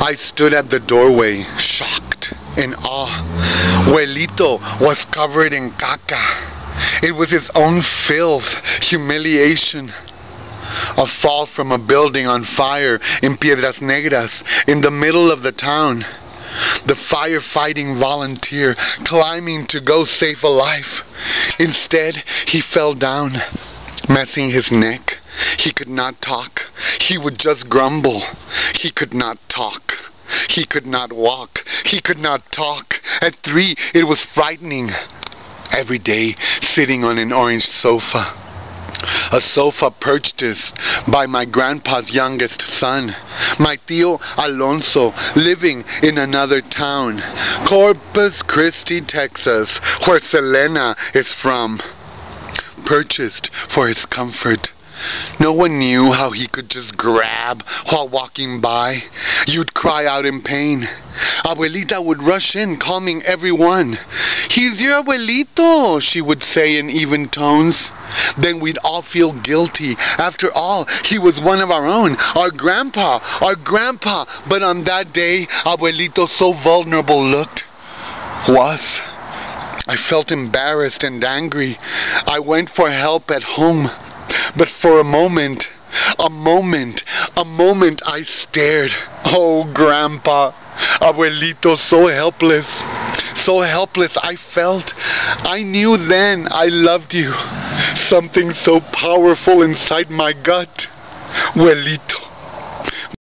I stood at the doorway, shocked, in awe. Abuelito was covered in caca. It was his own filth, humiliation. A fall from a building on fire in Piedras Negras, in the middle of the town. The firefighting volunteer climbing to go save a life. Instead, he fell down, messing his neck. He could not talk. He would just grumble. He could not talk. He could not walk. He could not talk. At three, it was frightening. Every day, sitting on an orange sofa. A sofa purchased by my grandpa's youngest son, my tío Alonso, living in another town, Corpus Christi, Texas, where Selena is from. Purchased for his comfort. No one knew how he could just grab while walking by. You'd cry out in pain. Abuelita would rush in, calming everyone. He's your abuelito, she would say in even tones. Then we'd all feel guilty. After all, he was one of our own, our grandpa, our grandpa. But on that day, abuelito so vulnerable looked. Was. I felt embarrassed and angry. I went for help at home. But for a moment, a moment, a moment I stared. Oh, Grandpa, Abuelito, so helpless. So helpless I felt. I knew then I loved you. Something so powerful inside my gut. Abuelito.